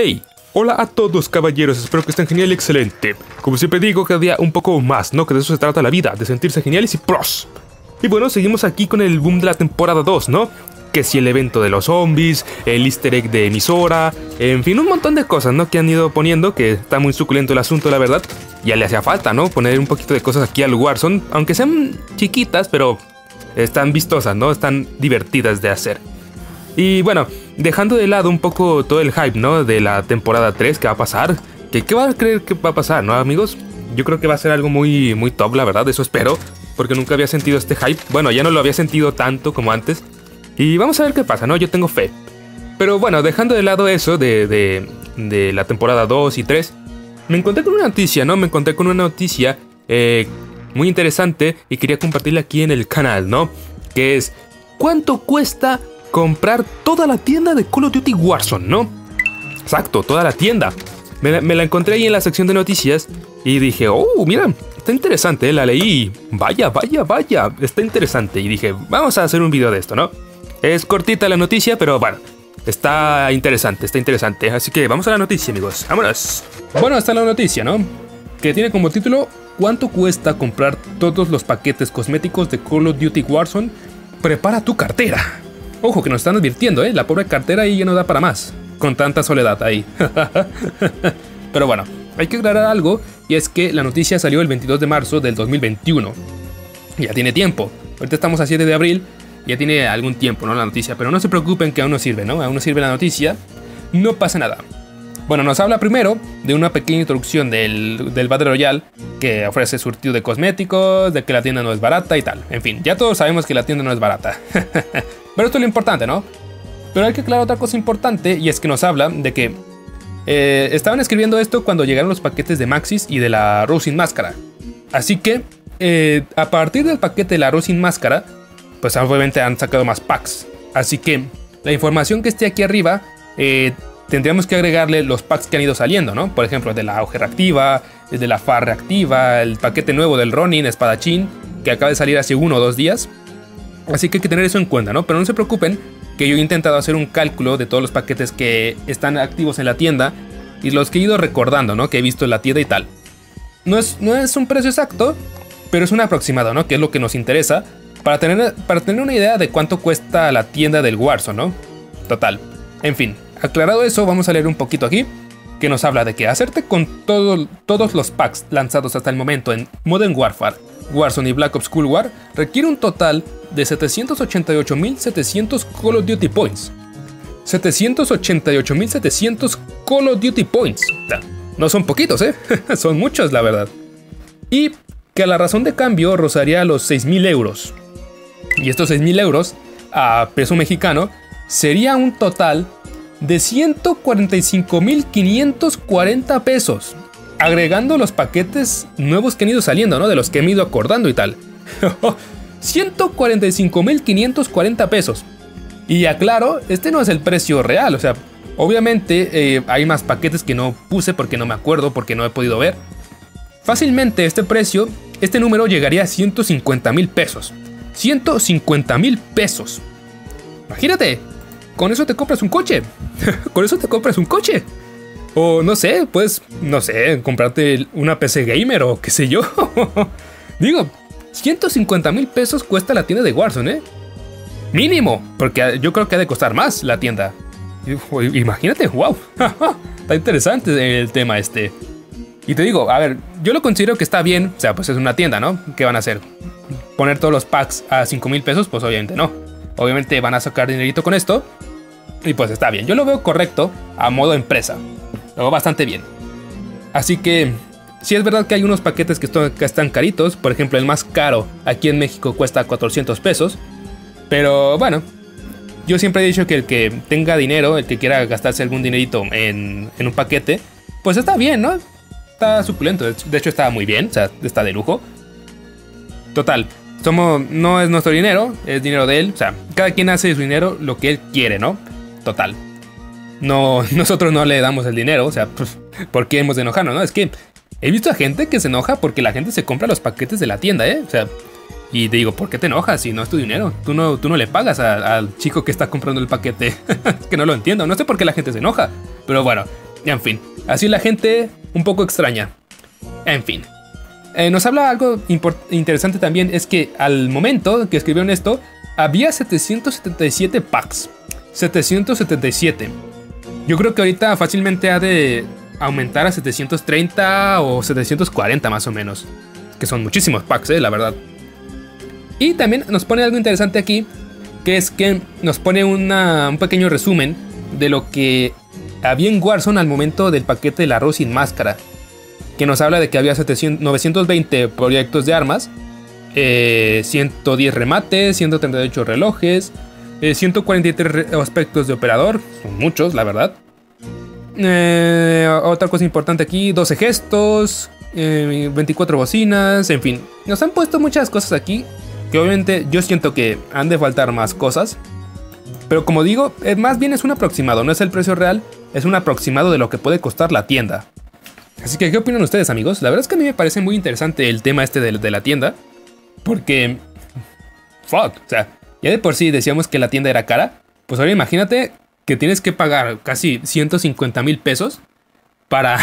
Hey, hola a todos caballeros, espero que estén genial y excelente. Como siempre digo, cada día un poco más, ¿no? Que de eso se trata la vida, de sentirse geniales y pros. Y bueno, seguimos aquí con el boom de la temporada 2, ¿no? Que si el evento de los zombies, el easter egg de emisora, en fin, un montón de cosas, ¿no? Que han ido poniendo, que está muy suculento el asunto, la verdad. Ya le hacía falta, ¿no? Poner un poquito de cosas aquí al Warzone, aunque sean chiquitas, pero están vistosas, ¿no? Están divertidas de hacer. Y bueno, dejando de lado un poco todo el hype, ¿no? De la temporada 3 que va a pasar. ¿Qué, ¿Qué va a creer que va a pasar, no, amigos? Yo creo que va a ser algo muy, muy top, la verdad, eso espero. Porque nunca había sentido este hype. Bueno, ya no lo había sentido tanto como antes. Y vamos a ver qué pasa, ¿no? Yo tengo fe. Pero bueno, dejando de lado eso de, de, de la temporada 2 y 3, me encontré con una noticia, ¿no? Me encontré con una noticia eh, muy interesante y quería compartirla aquí en el canal, ¿no? Que es, ¿cuánto cuesta comprar toda la tienda de Call of Duty Warzone, ¿no? Exacto, toda la tienda. Me la, encontré ahí en la sección de noticias y dije, oh, mira, está interesante, la leí. Vaya, vaya, vaya, está interesante. Y dije, vamos a hacer un video de esto, ¿no? Es cortita la noticia, pero bueno, está interesante, está interesante. Así que vamos a la noticia, amigos. Vámonos. Bueno, está la noticia, ¿no? Que tiene como título, ¿cuánto cuesta comprar todos los paquetes cosméticos de Call of Duty Warzone? Prepara tu cartera. Ojo que nos están advirtiendo, ¿eh? La pobre cartera ahí ya no da para más. Con tanta soledad ahí. Pero bueno, hay que aclarar algo, y es que la noticia salió el 22 de marzo del 2021. Ya tiene tiempo. Ahorita estamos a 7 de abril, ya tiene algún tiempo, ¿no? La noticia. Pero no se preocupen que aún no sirve, ¿no? Aún no sirve la noticia. No pasa nada. Bueno, nos habla primero de una pequeña introducción del, del Battle Royale que ofrece surtido de cosméticos, de que la tienda no es barata y tal. En fin, ya todos sabemos que la tienda no es barata. Pero esto es lo importante, ¿no? Pero hay que aclarar otra cosa importante y es que nos habla de que eh, estaban escribiendo esto cuando llegaron los paquetes de Maxis y de la Rose sin máscara. Así que eh, a partir del paquete de la Rose sin máscara, pues obviamente han sacado más packs. Así que la información que esté aquí arriba, eh, tendríamos que agregarle los packs que han ido saliendo, ¿no? Por ejemplo, el de la auge reactiva, el de la FAR reactiva, el paquete nuevo del Ronin espadachín, que acaba de salir hace uno o dos días. Así que hay que tener eso en cuenta, ¿no? Pero no se preocupen, que yo he intentado hacer un cálculo de todos los paquetes que están activos en la tienda y los que he ido recordando, ¿no? Que he visto en la tienda y tal. No es, no es un precio exacto, pero es un aproximado, ¿no? Que es lo que nos interesa para tener, para tener una idea de cuánto cuesta la tienda del Warzone, ¿no? Total. En fin, aclarado eso, vamos a leer un poquito aquí, que nos habla de que hacerte con todo, todos los packs lanzados hasta el momento en Modern Warfare, Warzone y Black Ops Cold War requiere un total de 788.700 Call of Duty Points. 788.700 Call of Duty Points. No son poquitos, ¿eh? son muchos, la verdad. Y que la razón de cambio rozaría los 6.000 euros. Y estos 6.000 euros, a peso mexicano, sería un total de 145.540 pesos. Agregando los paquetes nuevos que han ido saliendo, ¿no? De los que he ido acordando y tal. 145.540 pesos. Y aclaro, este no es el precio real, o sea, obviamente eh, hay más paquetes que no puse porque no me acuerdo, porque no he podido ver. Fácilmente este precio, este número llegaría a 150 mil pesos. 150 mil pesos. Imagínate, con eso te compras un coche. con eso te compras un coche. O no sé, pues, no sé, comprarte una PC gamer o qué sé yo. Digo, 150 mil pesos cuesta la tienda de Warzone, ¿eh? Mínimo, porque yo creo que ha de costar más la tienda. Imagínate, wow. está interesante el tema este. Y te digo, a ver, yo lo considero que está bien. O sea, pues es una tienda, ¿no? ¿Qué van a hacer? ¿Poner todos los packs a 5 mil pesos? Pues obviamente no. Obviamente van a sacar dinerito con esto. Y pues está bien. Yo lo veo correcto a modo empresa. Lo veo bastante bien. Así que si es verdad que hay unos paquetes que, están caritos, por ejemplo el más caro aquí en México cuesta 400 pesos, pero bueno, yo siempre he dicho que el que tenga dinero, el que quiera gastarse algún dinerito en, un paquete, pues está bien, ¿no? Está suculento, de hecho está muy bien, o sea, está de lujo. Total, somos, no es nuestro dinero, es dinero de él, o sea, cada quien hace su dinero lo que él quiere, ¿no? Total. No, nosotros no le damos el dinero, o sea, pues, ¿por qué hemos de enojarnos, no? Es que He visto a gente que se enoja porque la gente se compra los paquetes de la tienda, ¿eh? O sea, y digo, ¿por qué te enojas si no es tu dinero? Tú no, tú no le pagas al chico que está comprando el paquete. es que no lo entiendo. No sé por qué la gente se enoja. Pero bueno, En fin, así la gente un poco extraña. En fin. Eh, nos habla algo interesante también, es que al momento que escribieron esto, había 777 packs. 777. Yo creo que ahorita fácilmente ha de aumentar a 730 o 740 más o menos. Que son muchísimos packs, eh, la verdad. Y también nos pone algo interesante aquí, que es que nos pone un pequeño resumen de lo que había en Warzone al momento del paquete del arroz sin máscara. Que nos habla de que había 920 proyectos de armas, 110 eh, remates, 138 relojes, 143 eh, aspectos de operador, son muchos, la verdad. Eh, otra cosa importante aquí, 12 gestos, 24 bocinas, en fin. Nos han puesto muchas cosas aquí que obviamente yo siento que han de faltar más cosas. Pero como digo, más bien es un aproximado, no es el precio real, es un aproximado de lo que puede costar la tienda. Así que, ¿qué opinan ustedes, amigos? La verdad es que a mí me parece muy interesante el tema este de, la tienda. Porque... Fuck, o sea, ya de por sí decíamos que la tienda era cara. Pues ahora imagínate que tienes que pagar casi 150 mil pesos para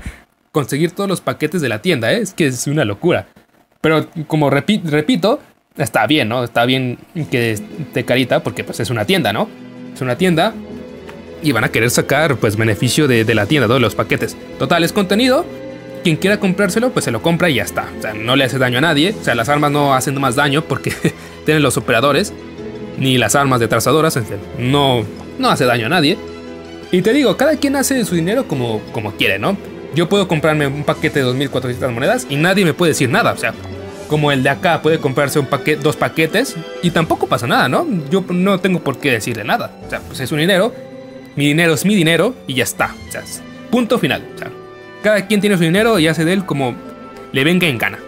conseguir todos los paquetes de la tienda, ¿eh? Es que es una locura. Pero como repito, está bien, ¿no? Está bien que esté carita porque pues es una tienda, ¿no? Es una tienda y van a querer sacar pues beneficio de, la tienda, de los paquetes. Total, es contenido. Quien quiera comprárselo, pues se lo compra y ya está. O sea, no le hace daño a nadie. O sea, las armas no hacen más daño porque tienen los operadores. Ni las armas de trazadoras. No, no hace daño a nadie. Y te digo, cada quien hace su dinero como, como quiere, ¿no? Yo puedo comprarme un paquete de 2.400 monedas y nadie me puede decir nada. O sea, como el de acá puede comprarse dos paquetes y tampoco pasa nada, ¿no? Yo no tengo por qué decirle nada. O sea, pues es un dinero, mi dinero es mi dinero y ya está. O sea, punto final. O sea, cada quien tiene su dinero y hace de él como le venga en gana.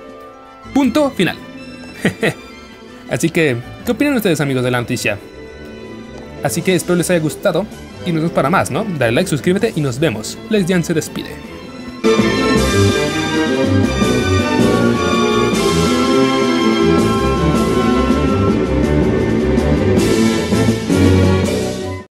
Punto final. Así que, ¿qué opinan ustedes amigos de la noticia? Así que espero les haya gustado y nos vemos para más, ¿no? Dale like, suscríbete y nos vemos. Les Jan se despide.